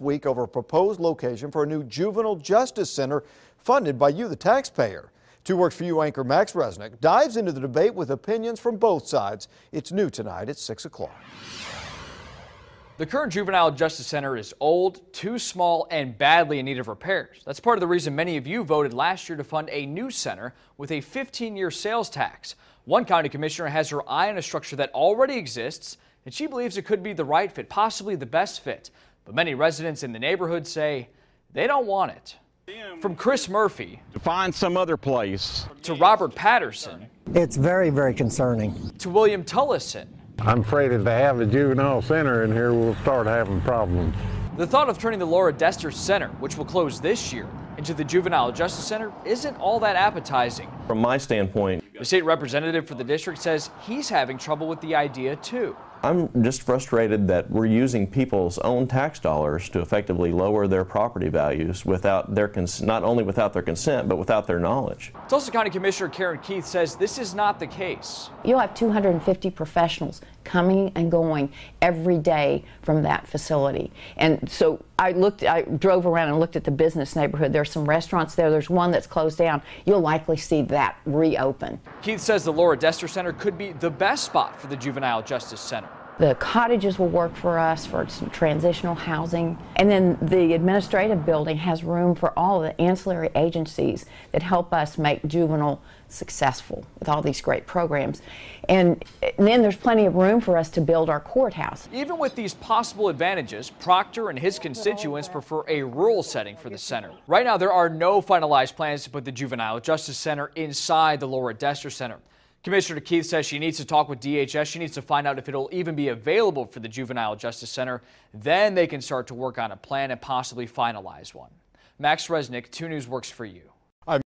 week over a proposed location for a new juvenile justice center funded by you, the taxpayer. Two Works for You anchor Max Resnick dives into the debate with opinions from both sides. It's new tonight at 6 o'clock. The current Juvenile Justice Center is old, too small, and badly in need of repairs. That's part of the reason many of you voted last year to fund a new center with a 15-year sales tax. One county commissioner has her eye on a structure that already exists, and she believes it could be the right fit, possibly the best fit. But many residents in the neighborhood say they don't want it. From Chris Murphy to find some other place to Robert Patterson. It's very, very concerning. To William Tullison. I'm afraid if they have a juvenile center in here, we'll start having problems. The thought of turning the Laura Dester Center, which will close this year, into the Juvenile Justice Center isn't all that appetizing. From my standpoint, the state representative for the district says he's having trouble with the idea too. I'm just frustrated that we're using people's own tax dollars to effectively lower their property values without their not only without their consent but without their knowledge. Tulsa County Commissioner Karen Keith says this is not the case. You'll have 250 professionals coming and going every day from that facility. And so I looked I drove around and looked at the business neighborhood. There's some restaurants there. There's one that's closed down. You'll likely see that reopen. Keith says the Laura Dester Center could be the best spot for the Juvenile Justice Center. The cottages will work for us for some transitional housing. And then the administrative building has room for all the ancillary agencies that help us make juvenile successful with all these great programs. And, and, then there's plenty of room for us to build our courthouse. Even with these possible advantages, Proctor and his constituents prefer a rural setting for the center. Right now, there are no finalized plans to put the Juvenile Justice Center inside the Laura Dester Center. Commissioner Keith says she needs to talk with DHS. She needs to find out if it'll even be available for the Juvenile Justice Center. Then they can start to work on a plan and possibly finalize one. Max Resnick, 2 News works for you.